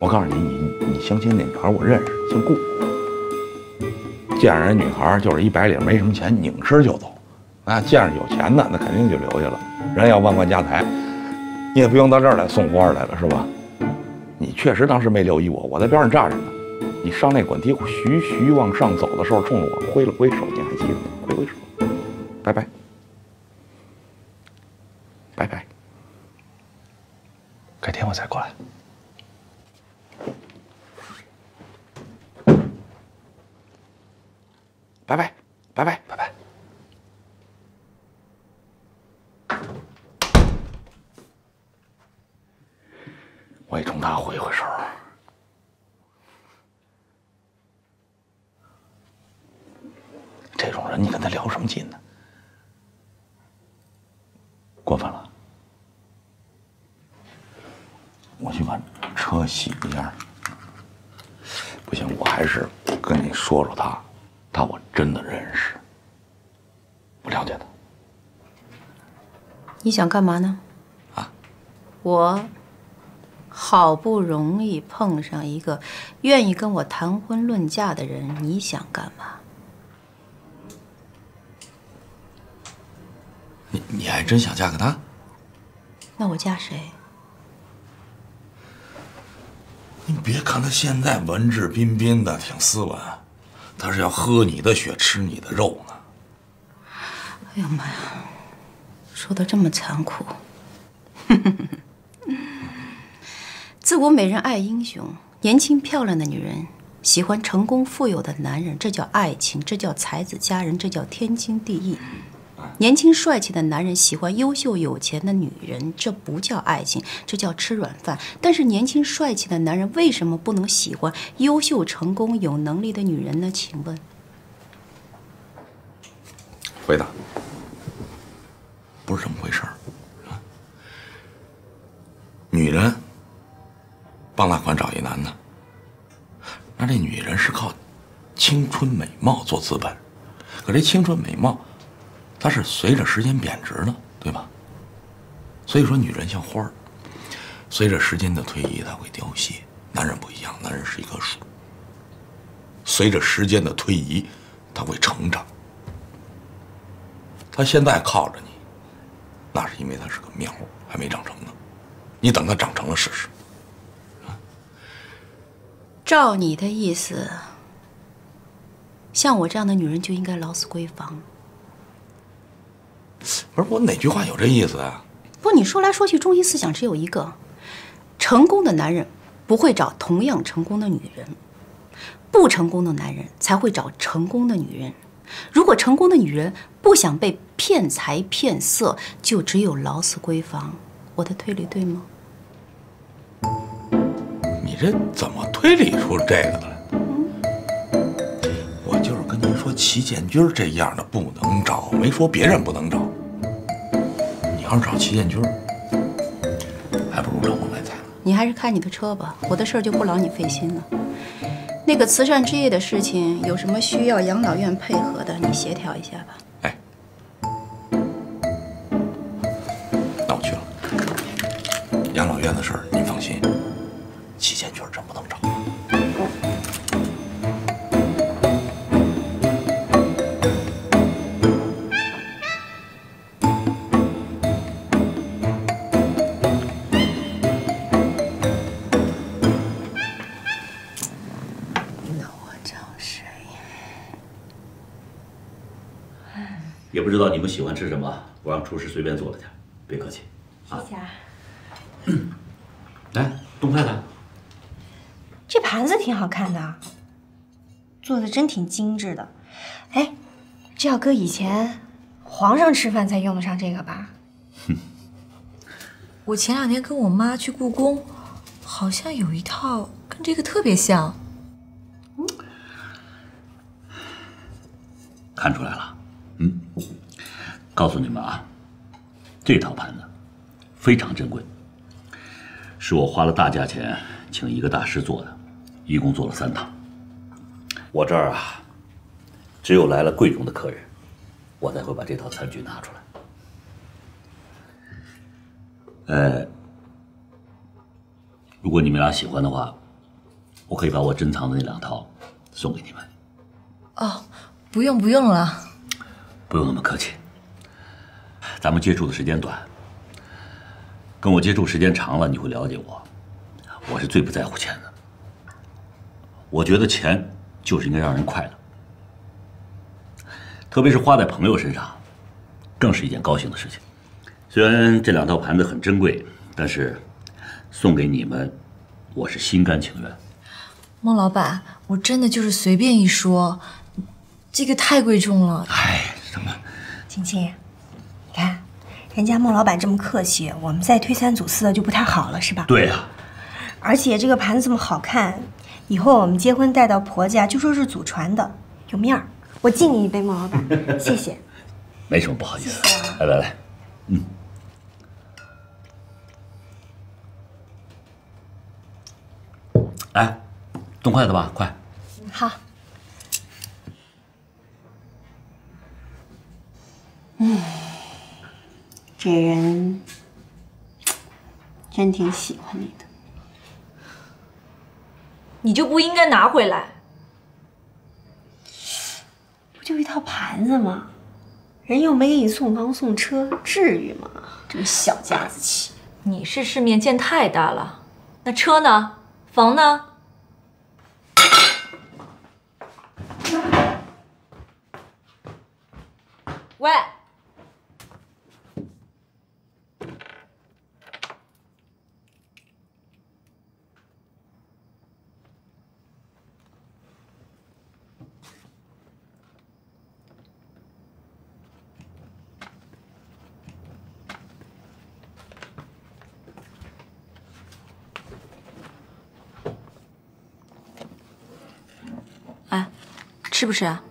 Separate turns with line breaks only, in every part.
我告诉你，你你相亲那女孩我认识，姓顾。见着人女孩就是一白领，没什么钱，拧身就走。啊，见着有钱的，那肯定就留下了。人要万贯家财，你也不用到这儿来送花来了，是吧？你确实当时没留意我，我在边上站着呢。你上那管梯徐徐往上走的时候，冲着我挥了挥手，你还记得吗？挥挥手，拜拜，拜拜。
改天我再过来。
拜拜，拜拜，
拜拜。
我也冲他挥挥手。这种人，你跟他聊什么劲呢？过分了。我去把车洗一下。不行，我还是跟你说说他，他我真的认识，我了解他。
你想干嘛呢？
啊？
我好不容易碰上一个愿意跟我谈婚论嫁的人，你想干嘛？
你你还真想嫁给他？
那我嫁谁？
你别看他现在文质彬彬的，挺斯文，他是要喝你的血，吃你的肉呢。
哎呀妈呀，说的这么残酷。自古美人爱英雄，年轻漂亮的女人喜欢成功富有的男人，这叫爱情，这叫才子佳人，这叫天经地义。年轻帅气的男人喜欢优秀有钱的女人，这不叫爱情，这叫吃软饭。但是年轻帅气的男人为什么不能喜欢优秀、成功、有能力的女人呢？请问？
回答，不是这么回事儿。女人傍大款找一男的，那这女人是靠青春美貌做资本，可这青春美貌。它是随着时间贬值的，对吧？所以说，女人像花儿，随着时间的推移，它会凋谢。男人不一样，男人是一棵树，随着时间的推移，他会成长。他现在靠着你，那是因为他是个苗，还没长成呢。你等他长成了试试。
照你的意思，像我这样的女人就应该老死闺房。
不是我哪句话有这意思啊？
不，你说来说去，中心思想只有一个：成功的男人不会找同样成功的女人，不成功的男人才会找成功的女人。如果成功的女人不想被骗财骗色，就只有老死闺房。我的推理对吗？
你这怎么推理出这个的来？我就是跟您说，齐建军这样的不能找，没说别人不能找。你要是找齐建军，还不如找孟来才。
你还是开你的车吧，我的事儿就不劳你费心了。那个慈善之夜的事情，有什么需要养老院配合的，你协调一下吧。
哎，那我去了。养老院的事儿您放心，齐建军真不能找。
知道你们喜欢吃什么，我让厨师随便做了点，别客气。
谢谢啊。
来，东太太，
这盘子挺好看的，做的真挺精致的。哎，这要搁以前，皇上吃饭才用得上这个吧？
哼 我前两天跟我妈去故宫，好像有一套跟这个特别像。
看出来了。嗯，告诉你们啊，这套盘子非常珍贵，是我花了大价钱请一个大师做的，一共做了三套。我这儿啊，只有来了贵重的客人，我才会把这套餐具拿出来。呃，如果你们俩喜欢的话，我可以把我珍藏的那两套送给你们。
哦，不用不用了，
不用那么客气。咱们接触的时间短，跟我接触时间长了，你会了解我。我是最不在乎钱的。我觉得钱就是应该让人快乐，特别是花在朋友身上，更是一件高兴的事情。虽然这两套盘子很珍贵，但是送给你们，我是心甘情愿。
孟老板，我真的就是随便一说，这个太贵重了。
哎，什么？
青青，人家孟老板这么客气，我们再推三阻四的就不太好了，是吧？
对呀、
而且这个盘子这么好看，以后我们结婚带到婆家就说是祖传的，有面儿。我敬你一杯，孟老板，谢谢。
没什么不好意思
谢谢啊。
来来来，嗯。来，动筷子吧，快！
好，
这人真挺喜欢你的。
你就不应该拿回来。
不就一套盘子吗？人又没给你送房送车，至于吗？这个小家子气。
你是世面见太大了，那车呢？房呢？喂，哎，吃不是啊？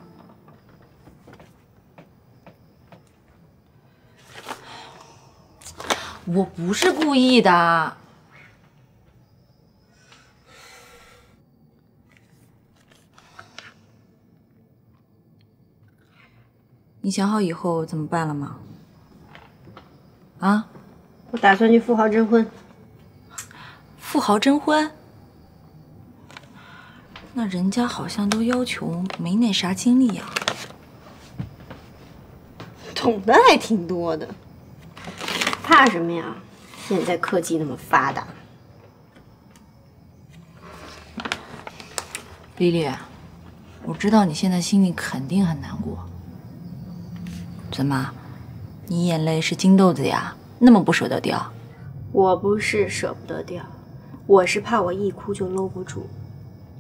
我不是故意的。你想好以后怎么办了吗？啊，
我打算去富豪征婚。
富豪征婚？那人家好像都要求没那啥经历呀、
懂得还挺多的，怕什么呀？现在科技那么发达，
丽丽，我知道你现在心里肯定很难过。怎么，你眼泪是金豆子呀？那么不舍得掉？
我不是舍不得掉，我是怕我一哭就搂不住。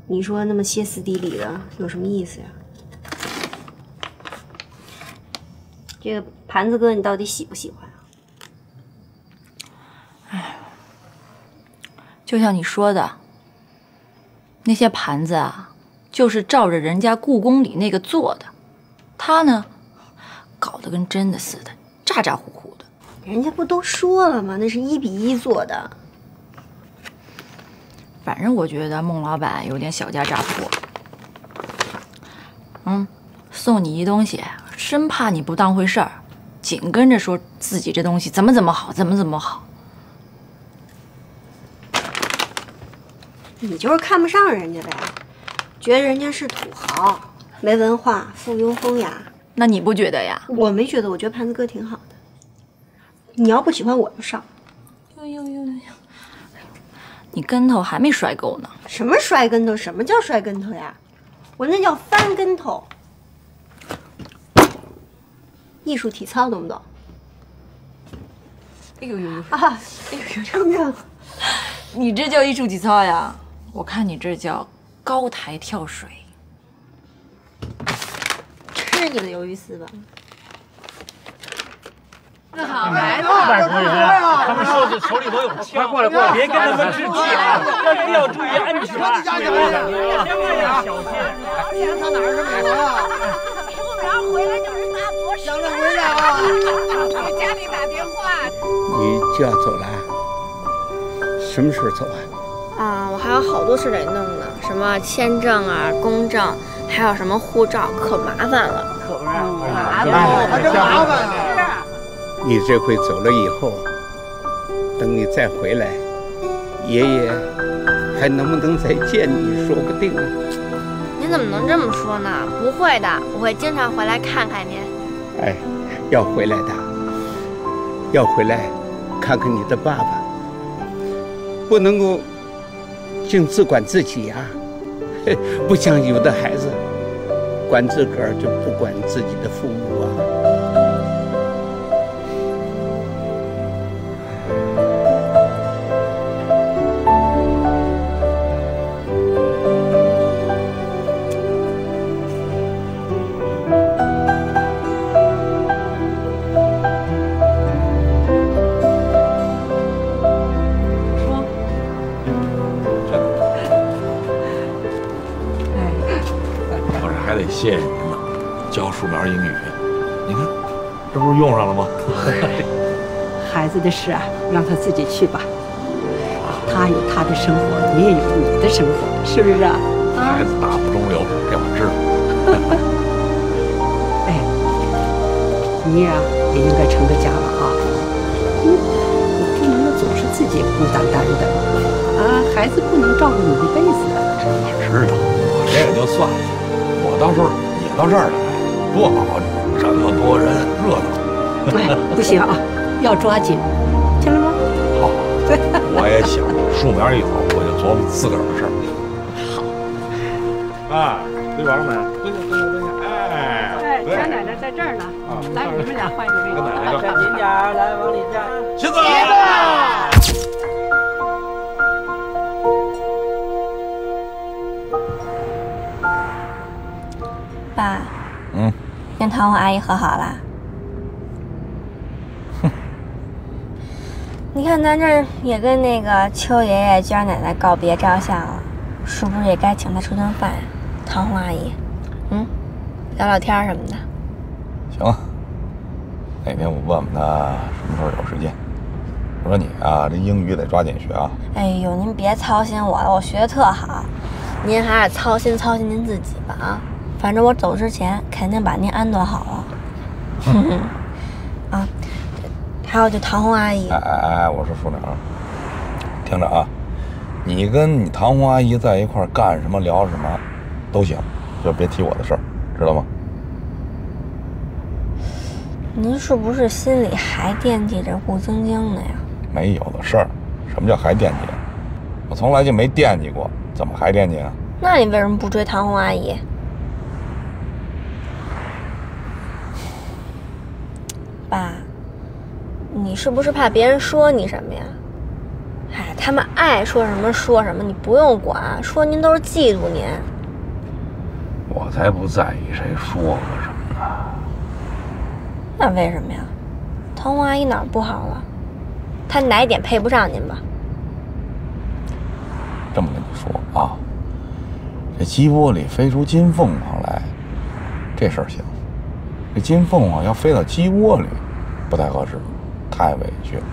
你说那么歇斯底里的有什么意思呀？这个盘子哥，你到底喜不喜欢啊？
哎就像你说的，那些盘子啊，就是照着人家故宫里那个做的，他呢，搞得跟真的似的，咋咋呼呼的。
人家不都说了吗？那是一比一做的。
反正我觉得孟老板有点小家乍破。嗯，送你一东西，生怕你不当回事儿，紧跟着说自己这东西怎么怎么好，怎么怎么好。
你就是看不上人家呗，觉得人家是土豪，没文化，附庸风雅。
那你不觉得呀？
我没觉得，我觉得盘子哥挺好的。你要不喜欢我就上。
呦呦呦呦！你跟头还没摔够呢。
什么摔跟头？什么叫摔跟头呀？我那叫翻跟头。艺术体操懂不懂？
哎呦呦呦！
啊，哎呦，成长。
你这叫艺术体操呀？我看你这叫高台跳水。
吃你的鱿鱼丝吧。
外国人啊，他们说是手里都有枪，过来过来，别跟他们置气啊，要一定要注意安全，千万要小心。
天上哪儿是美国啊？
出门回来就是大博士，
想着回来啊！
给家里打电话。
你就要走了？什么时候走啊？
啊，我还有好多事得弄呢，什么签证啊、公证，还有什么护照，可麻烦了。
可不是，
麻烦，还真麻烦啊！你这回走了以后，等你再回来，爷爷还还能不能再见你，说不定呢。
您怎么能这么说呢？不会的，我会经常回来看看您。
哎，要回来的，要回来看看你的爸爸，不能够净自管自己呀、不像有的孩子，管自个儿就不管自己的父母啊。
事啊，让他自己去吧。他有他的生活，你也有你的生活，是不是啊？啊
孩子大不中留，这我知道。
哎，你呀、也应该成个家了啊。嗯，你不能总是自己孤单单的啊，孩子不能照顾你一辈子的。
我知道，我这也就算了，我到时候也到这儿来，多好，这么多人热闹。
哎，不行啊，要抓紧，
也想，树苗一走，我就琢磨自个儿的事儿。好，啊，对王们，蹲下，蹲下，蹲下，哎，
哎，
对
家奶奶在这儿呢。来，你们俩换一个位置。
跟奶奶这儿
近点儿，来往里站。
茄子。
爸，
嗯，
跟唐红阿姨和好了。你看咱这儿也跟那个邱爷爷、娟奶奶告别照相了，是不是也该请他吃顿饭呀？唐红阿姨，嗯，聊聊天什么的。
行啊，哪天我问问他什么时候有时间。我说你啊，这英语得抓紧学啊。
哎呦，您别操心我了，我学的特好。您还是操心操心您自己吧啊！反正我走之前肯定把您安顿好了。还有就唐红阿姨
哎，哎哎，我说树苗，听着啊，你跟你唐红阿姨在一块儿干什么聊什么都行，就别提我的事儿，知道吗？
您是不是心里还惦记着顾晶晶呢呀？
没有的事儿。什么叫还惦记？我从来就没惦记过，怎么还惦记啊？
那你为什么不追唐红阿姨？爸，你是不是怕别人说你什么呀？哎，他们爱说什么说什么，你不用管，说您都是嫉妒您。
我才不在意谁说我什么呢。
那为什么呀？唐红阿姨哪儿不好了？她哪一点配不上您吧？
这么跟你说啊，这鸡窝里飞出金凤凰来，这事儿行。这金凤凰要飞到鸡窝里，不太合适，太委屈了。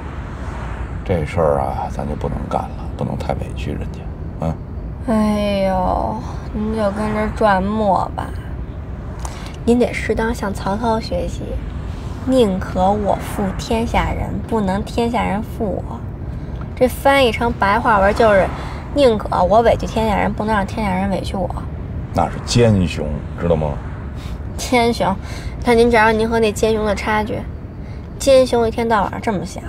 这事儿啊，咱就不能干了，不能太委屈人家。啊，
哎呦，您就跟着转磨吧。您得适当向曹操学习，宁可我负天下人，不能天下人负我。这翻译成白话文就是：宁可我委屈天下人，不能让天下人委屈我。
那是奸雄，知道吗？
奸雄，那您找找您和那奸雄的差距。奸雄一天到晚这么想，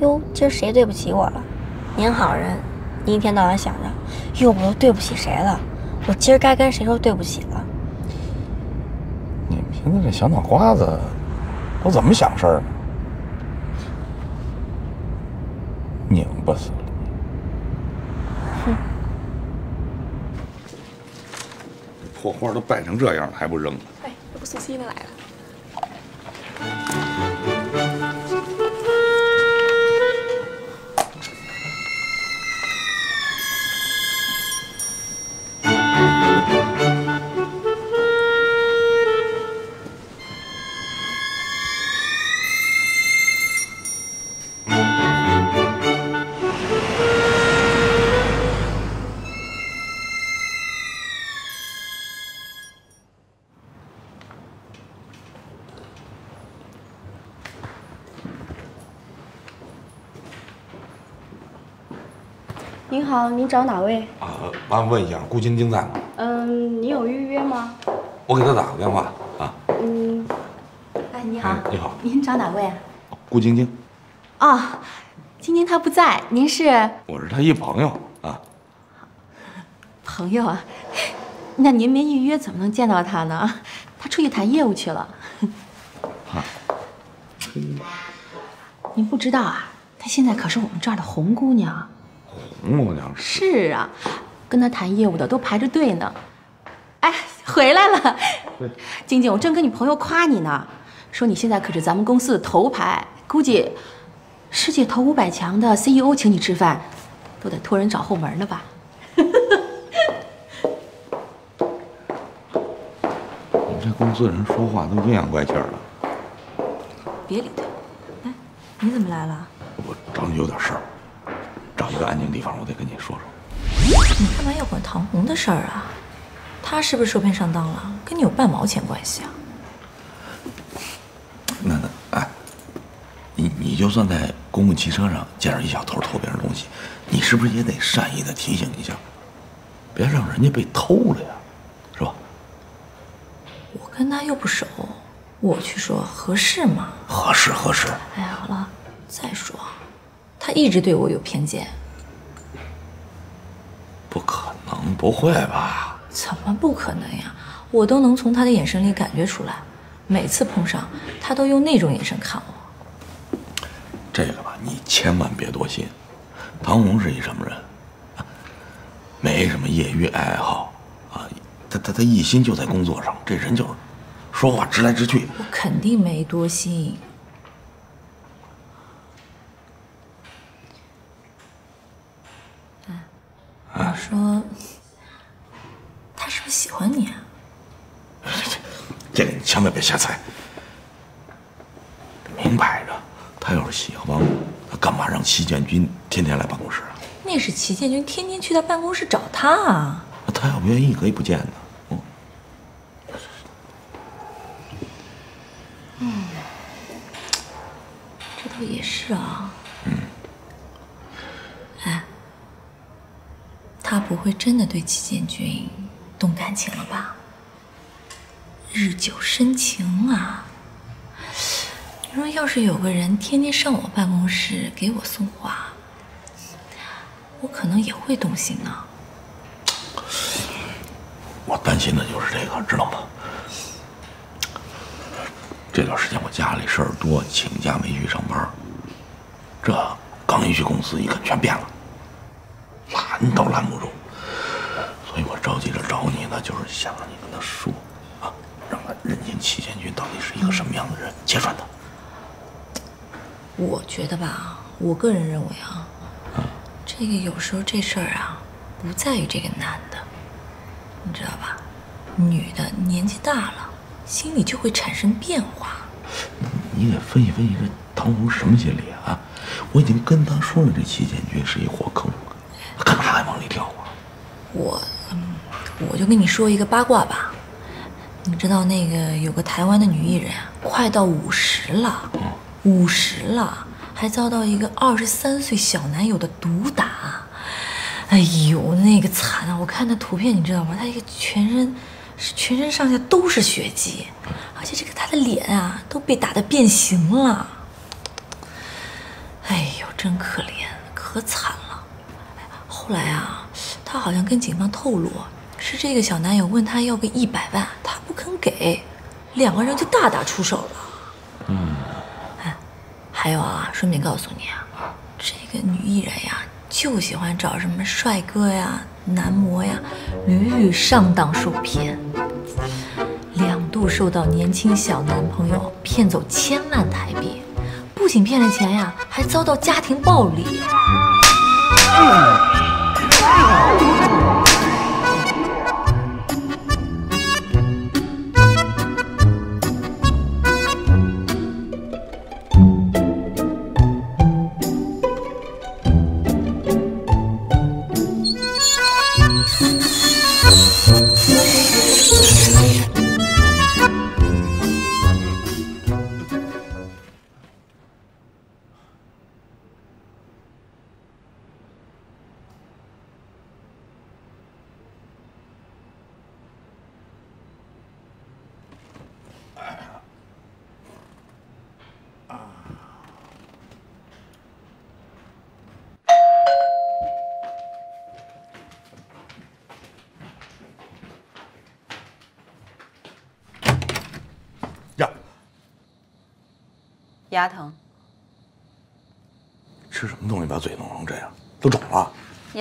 哟，今儿谁对不起我了？您好人，您一天到晚想着，哟，我又对不起谁了？我今儿该跟谁说对不起了？
你们现在这小脑瓜子都怎么想事儿呢？拧巴死了！
哼，
破花都败成这样了，还不扔？
哎，这不苏西呢来了。
您好，您找哪位？
啊，麻烦问一下，顾晶晶在吗？
嗯，你有预约吗？
我给她打个电话啊。
嗯，
哎，你好
哎，你好，
您找哪位啊？
顾晶晶，
哦，今天她不在，您是
我是她一朋友啊。
朋友啊？那您没预约怎么能见到她呢？她出去谈业务去了。
啊，
您不知道啊？她现在可是我们这儿的红姑娘。
红姑娘
是啊，跟他谈业务的都排着队呢。哎，回来了，晶晶，我正跟你朋友夸你呢，说你现在可是咱们公司的头牌，估计世界头五百强的 CEO 请你吃饭，都得托人找后门呢吧？
你们这公司人说话都阴阳怪气的。
别理他。哎，你怎么来了？
我找你有点事儿，找一个安静地方，我得跟你说说。
你干嘛要管唐红的事儿啊？他是不是受骗上当了？跟你有半毛钱关系啊？
那那哎，你你就算在公共汽车上见着一小偷偷别人东西，你是不是也得善意的提醒一下，别让人家被偷了呀，是吧？
我跟他又不熟，我去说合适吗？
合适合适。
哎，好了，再说，他一直对我有偏见。
不可能，不会吧？
怎么不可能呀？我都能从他的眼神里感觉出来，每次碰上他都用那种眼神看我。
这个吧，你千万别多心。唐红是一什么人？啊没什么业余爱好啊，他他他一心就在工作上，这人就是说话直来直去。
我肯定没多心。我说，他是不是喜欢你啊？
这个你千万别瞎猜。明摆着，他要是喜欢我，他干嘛让齐建军天天来办公室啊？
那是齐建军天天去他办公室找他啊。
他要不愿意，可以不见的。
嗯，这倒也是啊。
嗯。
哎，他不会真的对齐建军动感情了吧？日久生情啊。你说，要是有个人天天上我办公室给我送花，我可能也会动心呢。
我担心的就是这个，知道吗？这段时间我家里事儿多，请假没去上班。这刚一去公司，一看全变了，拦都拦不住。所以我着急着找你呢，就是想让你跟他说，啊，让他认清齐建军到底是一个什么样的人，揭穿他。
我觉得吧，我个人认为啊，这个有时候这事儿啊，不在于这个男的，你知道吧？女的年纪大了，心里就会产生变化。
你得分析分析这唐红什么心理啊？我已经跟他说了，这齐建军是一火坑，干嘛还往里跳啊？
我，嗯，我就跟你说一个八卦吧。你知道那个有个台湾的女艺人，快到五十了，五十了还遭到一个二十三岁小男友的毒打，哎呦，那个惨啊！我看那图片，你知道吗？她一个全身是全身上下都是血迹，而且这个她的脸啊都被打得变形了。哎呦，真可怜，可惨了。后来啊，她好像跟警方透露，是这个小男友问她要个一百万，她不肯给，两个人就大打出手了。
嗯，
还有啊，顺便告诉你啊，这个女艺人呀，就喜欢找什么帅哥呀、男模呀，屡屡上当受骗，两度受到年轻小男朋友骗走千万台币，不仅骗了钱呀，还遭到家庭暴力。
牙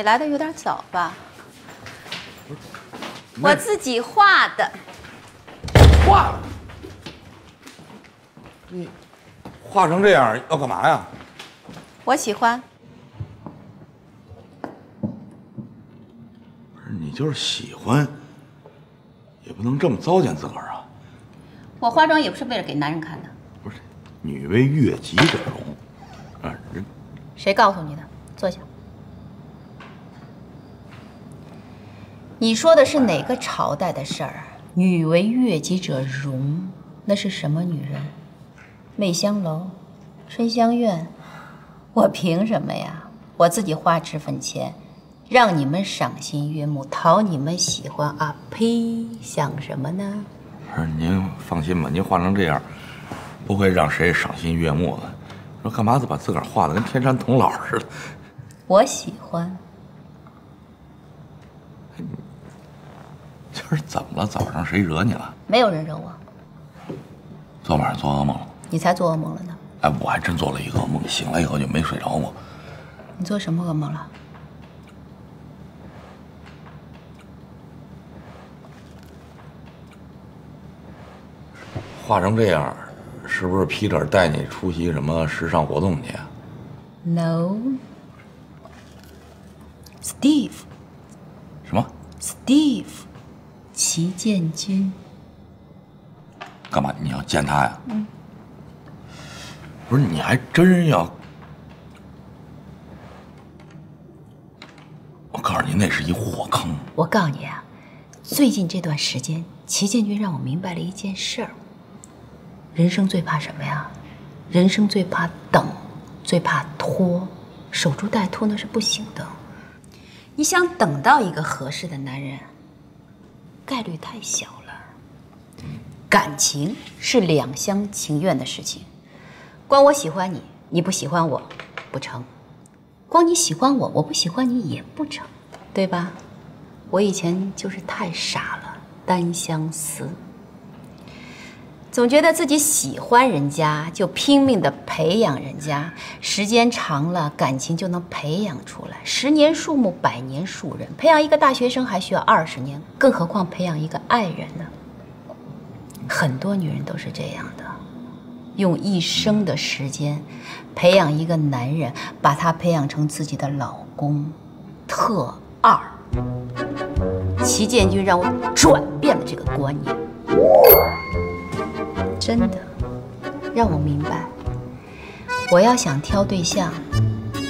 你来的有点早吧？我自己画的。
画？你画成这样要干嘛呀？
我喜欢。
不是你就是喜欢，也不能这么糟践自个儿啊！
我化妆也不是为了给男人看的。
不是女为悦己者容，啊，人
谁告诉你的？坐下。你说的是哪个朝代的事儿？女为悦己者容，那是什么女人？媚香楼、春香院，我凭什么呀？我自己花脂粉钱，让你们赏心悦目，讨你们喜欢啊！呸，想什么呢？
不是您放心吧，您画成这样，不会让谁赏心悦目的。说干嘛把自个儿画的跟天山童姥似的？
我喜欢。
今儿怎么了？早上谁惹你了？
没有人惹我。
昨晚上做噩梦了？
你才做噩梦了呢。
哎，我还真做了一个噩梦，醒来以后就没睡着过。
你做什么噩梦了？
画成这样，是不是 Peter 带你出席什么时尚活动去
？No，Steve。
什么
？Steve，齐建军。
干嘛？你要见他呀？
嗯。
不是，你还真要？我告诉你，那是一火坑。
我告诉你啊，最近这段时间，齐建军让我明白了一件事儿。人生最怕什么呀？人生最怕等，最怕拖，守株待兔那是不行的。你想等到一个合适的男人，概率太小了。感情是两厢情愿的事情，光我喜欢你，你不喜欢我，不成；光你喜欢我，我不喜欢你也不成，对吧？我以前就是太傻了，单相思。总觉得自己喜欢人家，就拼命的培养人家，时间长了，感情就能培养出来。十年树木，百年树人，培养一个大学生还需要二十年，更何况培养一个爱人呢？很多女人都是这样的，用一生的时间培养一个男人，把他培养成自己的老公。特二，齐建军让我转变了这个观念。真的，让我明白，我要想挑对象，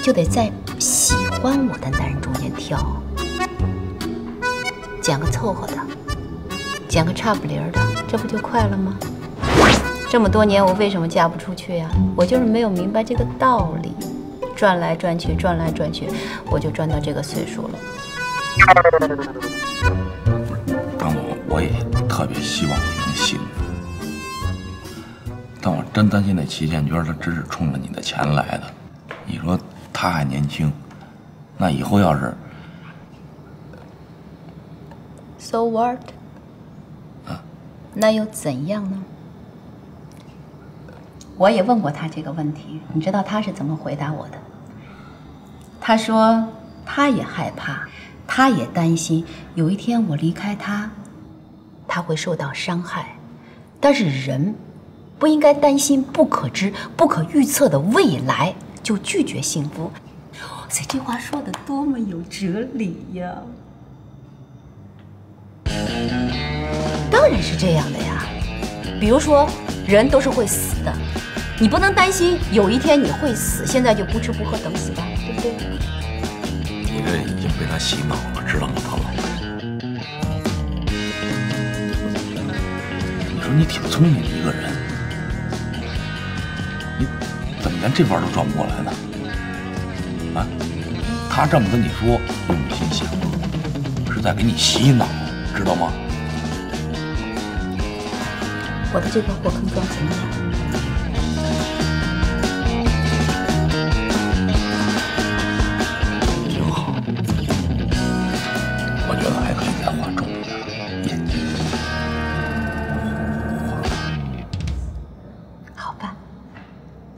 就得在喜欢我的男人中间挑，捡个凑合的，捡个差不离儿的，这不就快了吗？这么多年，我为什么嫁不出去呀？我就是没有明白这个道理，转来转去，转来转去，我就转到这个岁数了。
张总，我也特别希望你能幸福。但我真担心那齐建军，他真是冲着你的钱来的。你说他还年轻，那以后要是
，so what？
啊，
那又怎样呢？我也问过他这个问题，你知道他是怎么回答我的？他说他也害怕，他也担心有一天我离开他，他会受到伤害。但是人。不应该担心不可知、不可预测的未来就拒绝幸福。这话说的多么有哲理呀！当然是这样的呀。比如说，人都是会死的，你不能担心有一天你会死，现在就不吃不喝等死吧，对不对？
你这已经被他洗脑了，知道吗，唐老？你说你挺聪明的一个人。连这弯都转不过来呢！啊，他这么跟你说，用心想，是在给你洗脑，知道吗？
我的这个火坑装怎么样？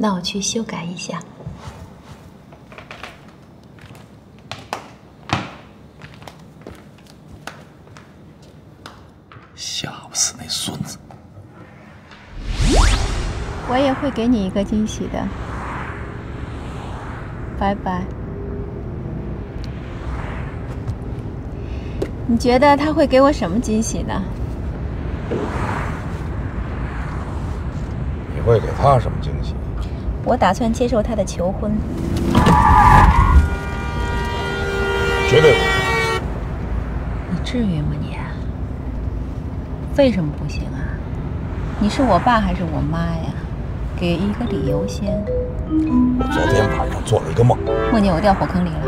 那我去修改一下。
吓不死那孙子！
我也会给你一个惊喜的。拜拜。你觉得他会给我什么惊喜呢？
你会给他什么？
我打算接受他的求婚。
绝对不行。
你至于吗你？为什么不行啊？你是我爸还是我妈呀？给一个理由先。
我昨天晚上做了一个梦，
梦见我掉火坑里了。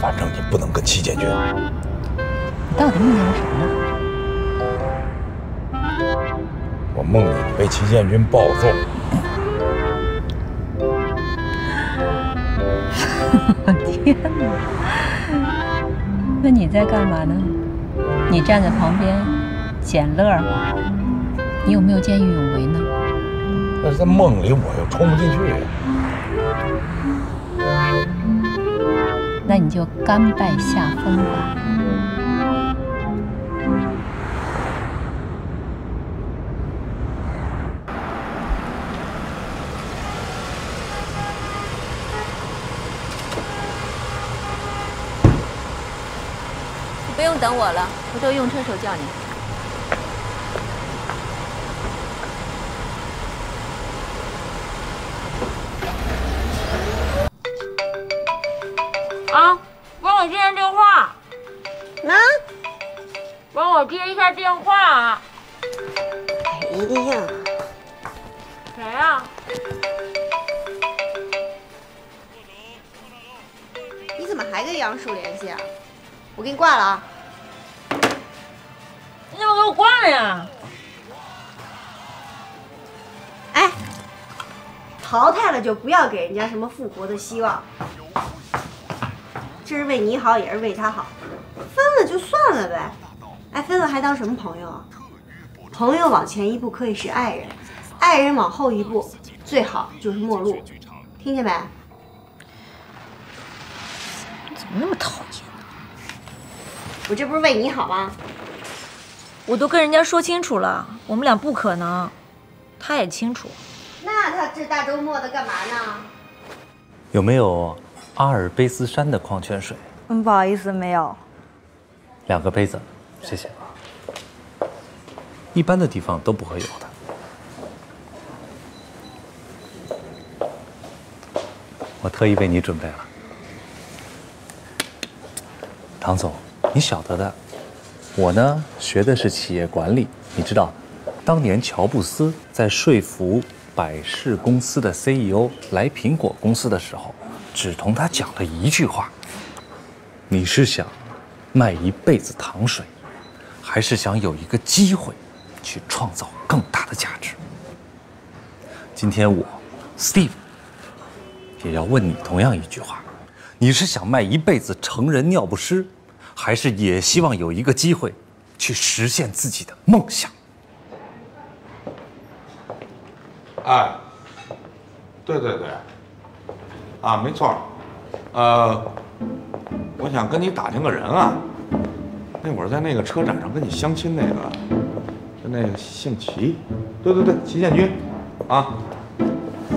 反正你不能跟戚建军。
你到底梦见了什么？
我梦见你被戚建军暴揍。
天哪！那你在干嘛呢？你站在旁边捡乐。你有没有见义勇为呢？
那是在梦里我又冲不进去。
那你就甘拜下风吧。我了，回头用车手叫你。
啊，帮我接下电话。
啊？
帮我接一下电话啊！
一定要。
谁呀？
你怎么还跟杨叔联系啊？我给你挂了啊！
你怎么给我挂了呀？
哎，淘汰了就不要给人家什么复活的希望。这是为你好，也是为他好。分了就算了呗。哎，分了还当什么朋友啊？朋友往前一步可以是爱人，爱人往后一步最好就是陌路。听见没？
怎么那么讨厌呢？
我这不是为你好吗？
我都跟人家说清楚了，我们俩不可能。他也清楚。
那他这大周末的干嘛呢？
有没有阿尔卑斯山的矿泉水？
嗯，不好意思，没有。
两个杯子，谢谢。一般的地方都不会有的。我特意为你准备了。唐总，你晓得的，我呢学的是企业管理，你知道，当年乔布斯在说服百事公司的 CEO 来苹果公司的时候，只同他讲了一句话：你是想卖一辈子糖水，还是想有一个机会去创造更大的价值？今天我，Steve，也要问你同样一句话：你是想卖一辈子成人尿不湿，还是也希望有一个机会去实现自己的梦想？
哎，对对对，啊，没错，呃，我想跟你打听个人啊，那会儿在那个车展上跟你相亲那个，就那个姓齐，对对对，齐建军，啊，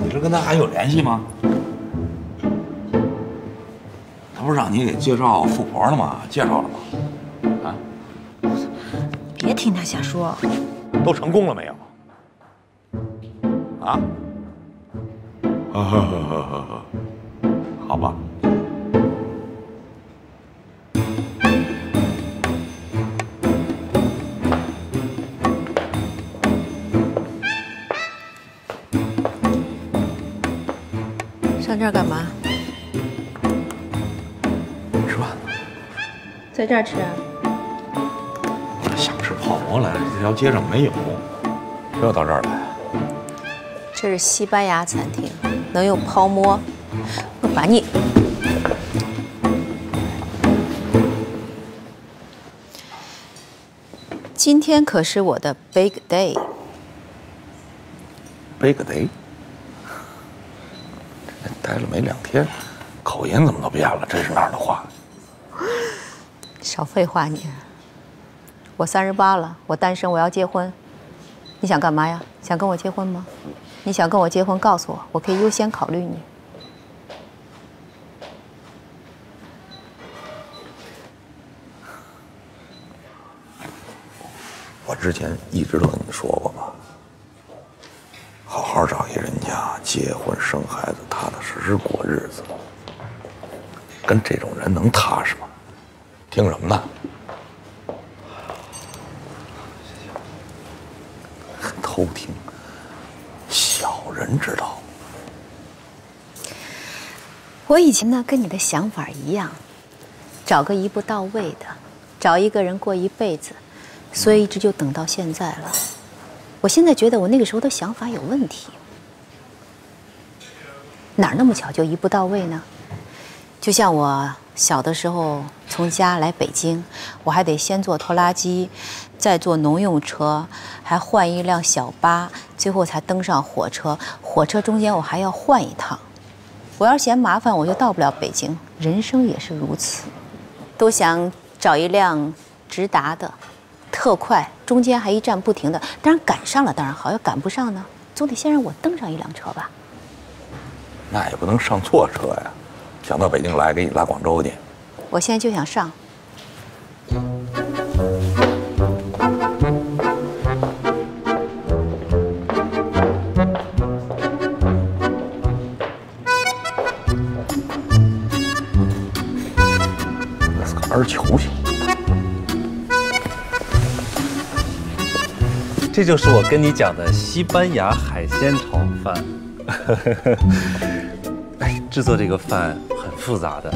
你是跟他还有联系吗？不是让你给介绍富婆了吗？介绍了吗？啊？
别听他瞎说。
都成功了没有？啊？好吧。
上这儿干嘛？在这儿吃啊？
想吃泡馍来了，这条街上没有，非要到这儿来。
这是西班牙餐厅，能有泡馍？我把你……今天可是我的 big day。
big day。待了没两天，口音怎么都变了？这是哪儿的话？
少废话你！我三十八了，我单身，我要结婚。你想干嘛呀？想跟我结婚吗？你想跟我结婚，告诉我，我可以优先考虑你。
我之前一直都跟你说过吧，好好找一人家，结婚生孩子，踏踏实实过日子。跟这种人能踏实吗？听什么呢？偷听，小人之道。
我以前呢，跟你的想法一样，找个一步到位的，找一个人过一辈子，所以一直就等到现在了。我现在觉得我那个时候的想法有问题，哪那么巧就一步到位呢？就像我小的时候从家来北京，我还得先坐拖拉机，再坐农用车，还换一辆小巴，最后才登上火车。火车中间我还要换一趟。我要是嫌麻烦，我就到不了北京。人生也是如此，都想找一辆直达的，特快，中间还一站不停的。当然赶上了当然好，要赶不上呢，总得先让我登上一辆车吧。
那也不能上错车呀。想到北京来，给你拉广州去。
我现在就想上。
那是个二球星。
这就是我跟你讲的西班牙海鲜炒饭。哎，制作这个饭很复杂的，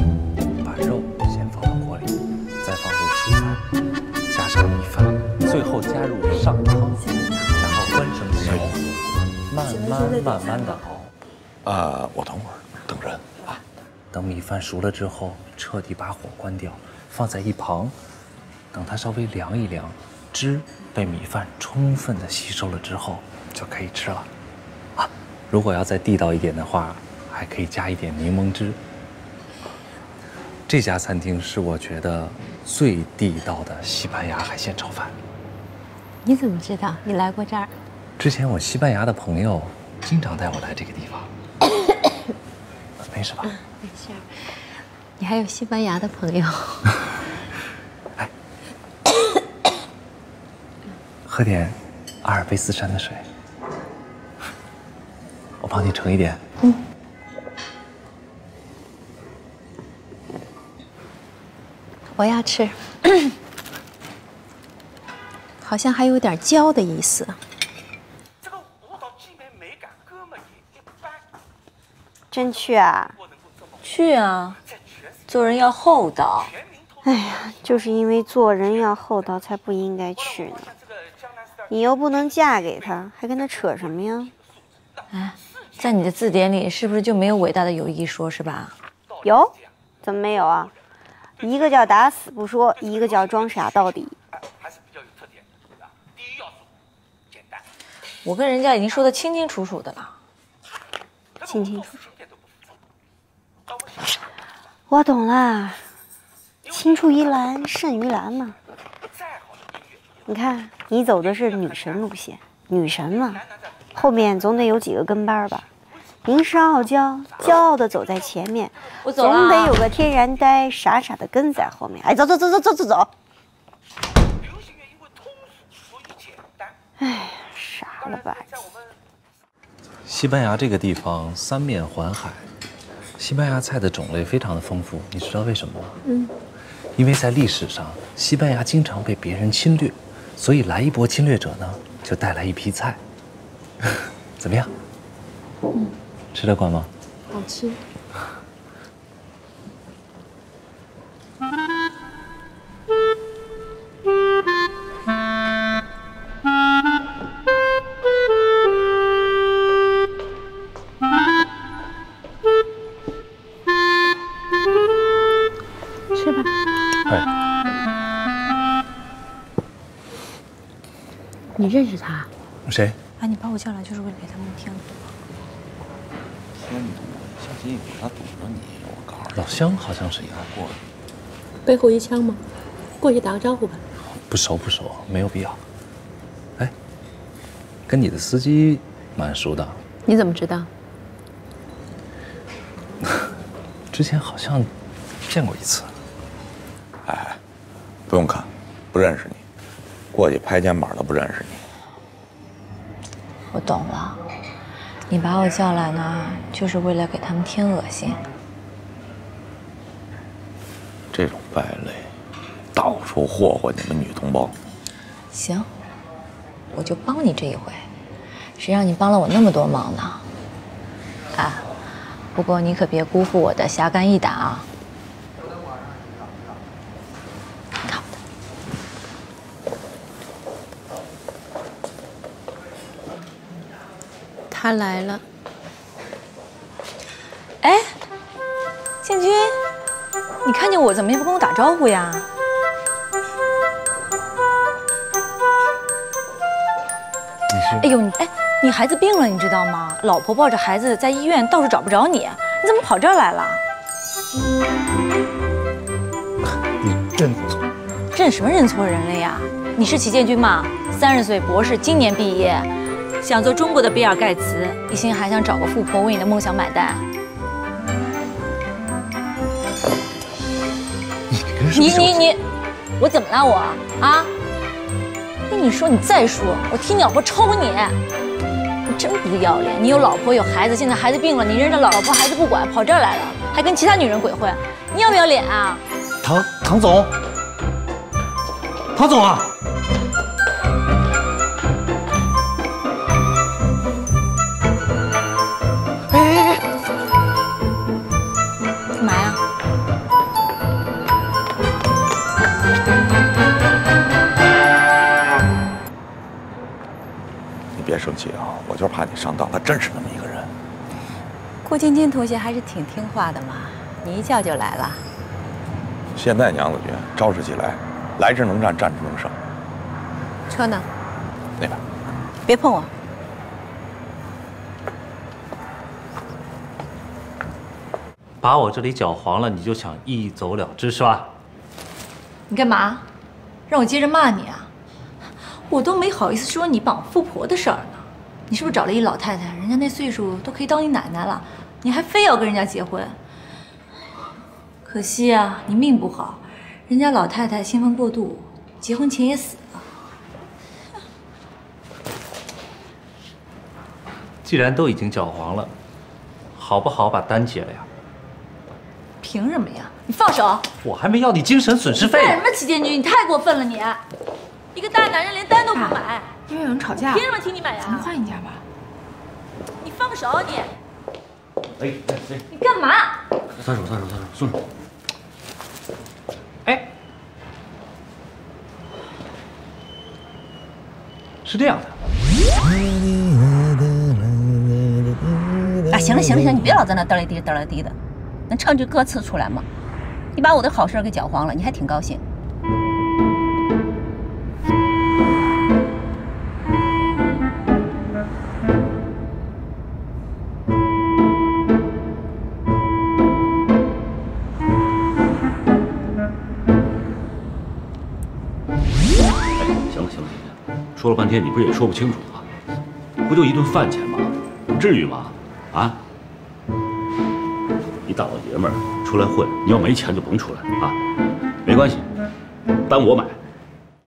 慢慢的熬。
啊，我等会儿等人
啊。等米饭熟了之后，彻底把火关掉，放在一旁，等它稍微凉一凉，汁被米饭充分的吸收了之后，就可以吃了。啊，如果要再地道一点的话，还可以加一点柠檬汁。这家餐厅是我觉得最地道的西班牙海鲜炒饭。
你怎么知道？你来过这儿？
之前我西班牙的朋友经常带我来这个地方。没事吧？
没事。你还有西班牙的朋友？
哎，喝点阿尔卑斯山的水。我帮你盛一点。嗯。
我要吃，好像还有点焦的意思。
真去啊？
去啊！做人要厚道。
哎呀，就是因为做人要厚道，才不应该去呢。你又不能嫁给他，还跟他扯什么呀？
哎，在你的字典里，是不是就没有伟大的友谊说，是吧？
有，怎么没有啊？一个叫打死不说，一个叫装傻到底。
我跟人家已经说的清清楚楚的了，
清清楚楚。我懂了，青出于蓝胜于蓝嘛。你看，你走的是女神路线，女神嘛，后面总得有几个跟班吧。明是傲娇，骄傲的走在前面，
我走。
总得有个天然呆，傻傻的跟在后面。哎，走走走走走走走。哎，傻了吧唧。
西班牙这个地方三面环海，西班牙菜的种类非常的丰富。你知道为什么吗？嗯，因为在历史上，西班牙经常被别人侵略，所以来一波侵略者呢，就带来一批菜。怎么样？嗯。吃得惯吗？
好吃。
吃认识他？
谁？
把你把我叫来就是为了给他们添堵。
添堵，小西瓜他堵着你，我告诉你。
老乡好像是一个
过
背后一枪吗？过去打个招呼吧。
不熟不熟，没有必要。哎，跟你的司机蛮熟的，
你怎么知道？
之前好像见过一次。
哎，不用看，不认识你，过去拍肩膀都不认识你。
我懂了，你把我叫来呢，就是为了给他们添恶心。
这种败类，到处霍霍你们女同胞。
行，我就帮你这一回，谁让你帮了我那么多忙呢？啊，不过你可别辜负我的侠肝义胆啊！
他来了。
哎，建军，你看见我怎么也不跟我打招呼呀？
你是？
哎呦，你哎，你孩子病了，你知道吗？老婆抱着孩子在医院，到处找不着你，你怎么跑这儿来了？
你认错？
认什么认错人了呀？你是齐建军吗？三十岁，博士，今年毕业，想做中国的比尔盖茨，一心还想找个富婆为你的梦想买单。你你你，我怎么了我啊？跟你说，你再说，我替你老婆抽你！你真不要脸！你有老婆有孩子，现在孩子病了，你扔着老婆孩子不管，跑这儿来了，还跟其他女人鬼混，你要不要脸啊？
唐唐总，唐总啊！
哎哎哎！干嘛呀？
你别生气啊，我就是怕你上当，他真是那么一个人。
顾晶晶同学还是挺听话的嘛，你一叫就来了。
现在娘子军招式起来，来之能战，战之能胜。
车呢？
那边。
别碰我！
把我这里搅黄了，你就想一走了之是吧？
你干嘛？让我接着骂你啊？我都没好意思说你绑富婆的事儿呢。你是不是找了一老太太？人家那岁数都可以当你奶奶了，你还非要跟人家结婚？可惜啊，你命不好，人家老太太兴奋过度，结婚前也死了。
既然都已经搅黄了，好不好把单结了呀？
凭什么呀？你放手！
我还没要你精神损失费
干什么，齐建军？你太过分了你！一个大男人连单都不买，
因为有人吵架，
凭什么替你买呀？
咱们换一家吧。
你放手你！
哎哎哎！
你干嘛？
撒手撒手撒手，松手！
哎，是这样的。
啊，行了行了行了，你别老在那嘚来滴嘚来滴的，能唱句歌词出来吗？你把我的好事给搅黄了，你还挺高兴？
哎，行了行了，说了半天你不是也说不清楚吗？不就一顿饭钱吗？至于吗？啊？爷们儿出来混，你要没钱就甭出来啊！没关系，单我买。